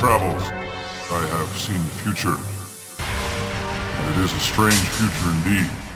travels, I have seen the future. And it is a strange future indeed.